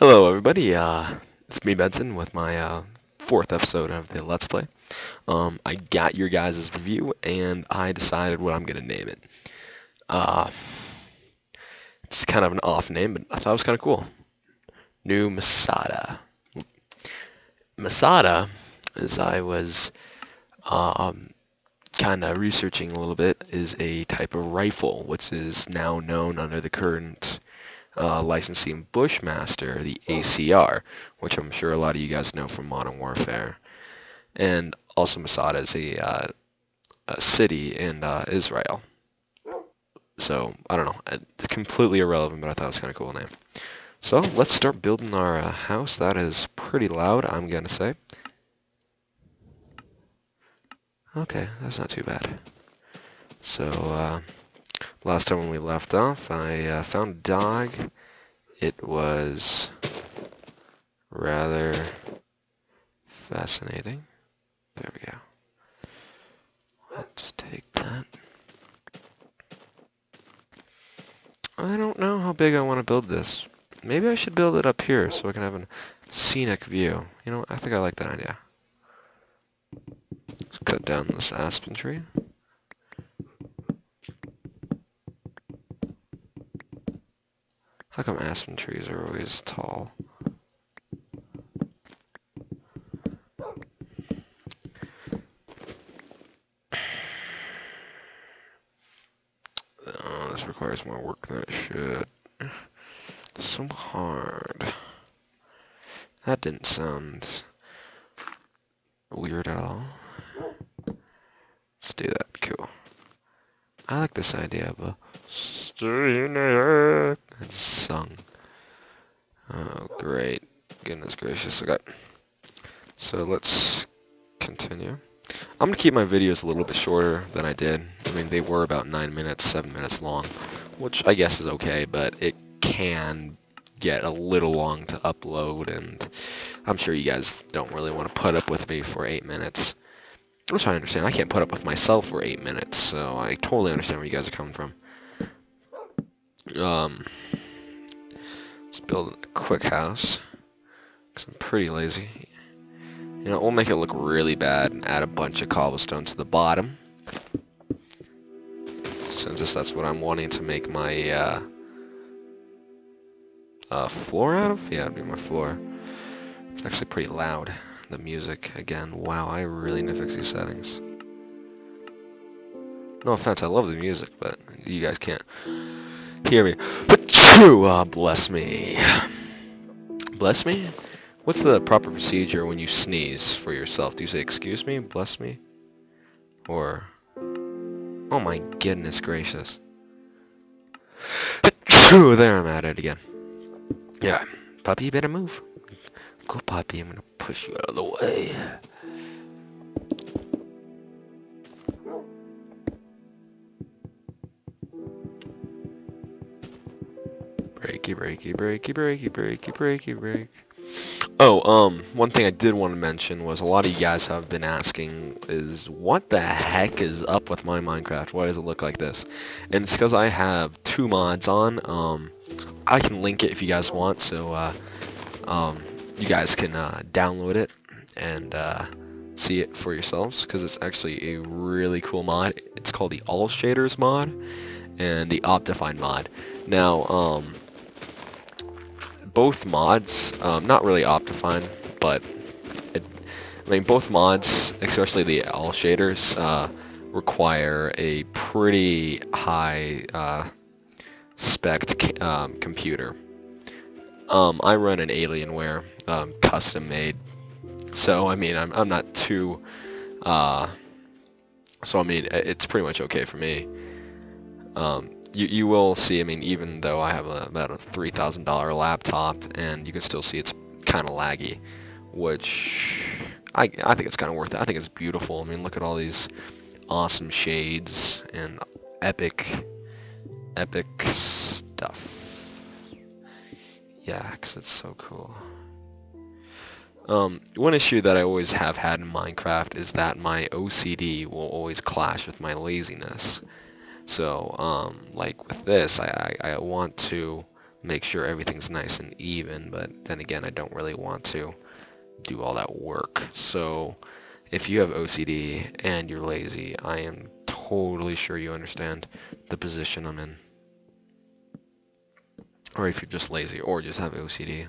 Hello everybody, uh, it's me Benson with my uh, fourth episode of the Let's Play. Um, I got your guys' review and I decided what I'm going to name it. Uh, it's kind of an off name, but I thought it was kind of cool. New Masada. Masada, as I was um, kind of researching a little bit, is a type of rifle which is now known under the current uh, licensing Bushmaster, the ACR, which I'm sure a lot of you guys know from Modern Warfare. And also Masada is a, uh, a city in uh, Israel. So, I don't know, it's completely irrelevant, but I thought it was kind of a cool name. So, let's start building our uh, house. That is pretty loud, I'm going to say. Okay, that's not too bad. So, uh, last time when we left off, I uh, found a dog. It was rather fascinating. There we go. Let's take that. I don't know how big I want to build this. Maybe I should build it up here so I can have a scenic view. You know, I think I like that idea. Let's cut down this aspen tree. How come aspen trees are always tall? Oh, this requires more work than it should. So hard. That didn't sound weird at all. Let's do that. Cool. I like this idea of sung. Oh, great. Goodness gracious. Okay. So let's continue. I'm going to keep my videos a little bit shorter than I did. I mean, they were about 9 minutes, 7 minutes long, which I guess is okay, but it can get a little long to upload, and I'm sure you guys don't really want to put up with me for 8 minutes. Which I understand. I can't put up with myself for 8 minutes, so I totally understand where you guys are coming from. Um, let's build a quick house, because I'm pretty lazy. You know, we'll make it look really bad and add a bunch of cobblestone to the bottom. Since that's what I'm wanting to make my uh, uh, floor out of? Yeah, it'd be my floor. It's actually pretty loud, the music. Again, wow, I really need to fix these settings. No offense, I love the music, but you guys can't hear me. But you, uh, bless me. Bless me? What's the proper procedure when you sneeze for yourself? Do you say, excuse me, bless me? Or, oh my goodness gracious. there I'm at it again. Yeah, puppy, you better move. Go, puppy, I'm gonna push you out of the way. Breaky, breaky, breaky, breaky, breaky, breaky, break. Oh, um, one thing I did want to mention was a lot of you guys have been asking is what the heck is up with my Minecraft? Why does it look like this? And it's because I have two mods on. Um, I can link it if you guys want, so uh, um, you guys can uh, download it and uh, see it for yourselves because it's actually a really cool mod. It's called the All Shaders mod and the Optifine mod. Now, um, both mods, um, not really Optifine, but it, I mean both mods, especially the all shaders, uh, require a pretty high uh, spec um, computer. Um, I run an Alienware, um, custom made, so I mean I'm I'm not too, uh, so I mean it's pretty much okay for me. Um, you, you will see, I mean, even though I have a, about a $3,000 laptop, and you can still see it's kind of laggy, which I, I think it's kind of worth it. I think it's beautiful. I mean, look at all these awesome shades and epic, epic stuff. Yeah, because it's so cool. Um, one issue that I always have had in Minecraft is that my OCD will always clash with my laziness. So, um, like with this, I, I, I, want to make sure everything's nice and even, but then again, I don't really want to do all that work. So if you have OCD and you're lazy, I am totally sure you understand the position I'm in. Or if you're just lazy or just have OCD.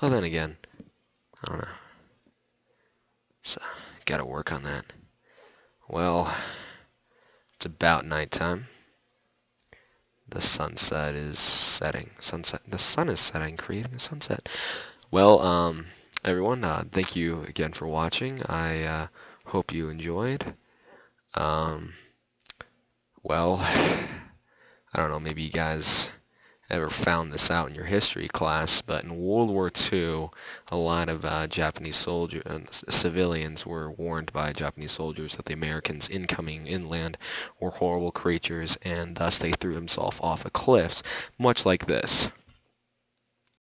Well, then again, I don't know. So, gotta work on that. Well, it's about nighttime. The sunset is setting. Sunset. The sun is setting, creating a sunset. Well, um, everyone, uh, thank you again for watching. I uh, hope you enjoyed. Um, well, I don't know, maybe you guys ever found this out in your history class, but in World War II, a lot of uh, Japanese soldiers, uh, civilians were warned by Japanese soldiers that the Americans incoming inland were horrible creatures, and thus they threw themselves off of cliffs, much like this.